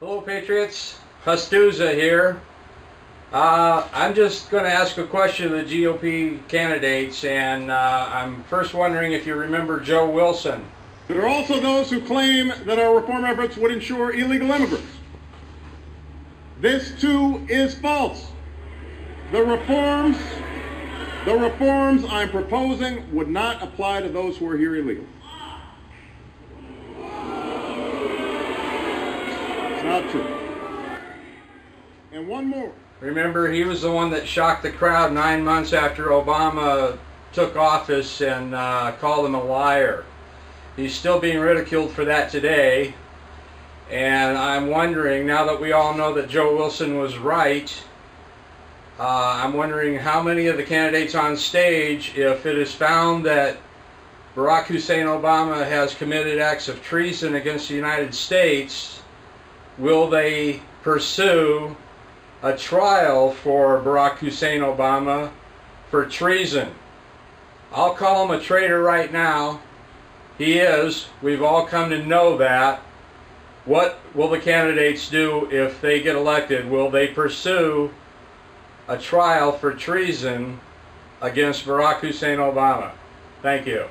Hello, Patriots. HUSTUSA here. Uh, I'm just going to ask a question of the GOP candidates, and uh, I'm first wondering if you remember Joe Wilson. There are also those who claim that our reform efforts would insure illegal immigrants. This too is false. The reforms, the reforms I'm proposing would not apply to those who are here illegally. Not true. And one more. Remember, he was the one that shocked the crowd nine months after Obama took office and uh, called him a liar. He's still being ridiculed for that today. And I'm wondering, now that we all know that Joe Wilson was right, uh, I'm wondering how many of the candidates on stage, if it is found that Barack Hussein Obama has committed acts of treason against the United States, will they pursue a trial for Barack Hussein Obama for treason? I'll call him a traitor right now. He is. We've all come to know that. What will the candidates do if they get elected? Will they pursue a trial for treason against Barack Hussein Obama? Thank you.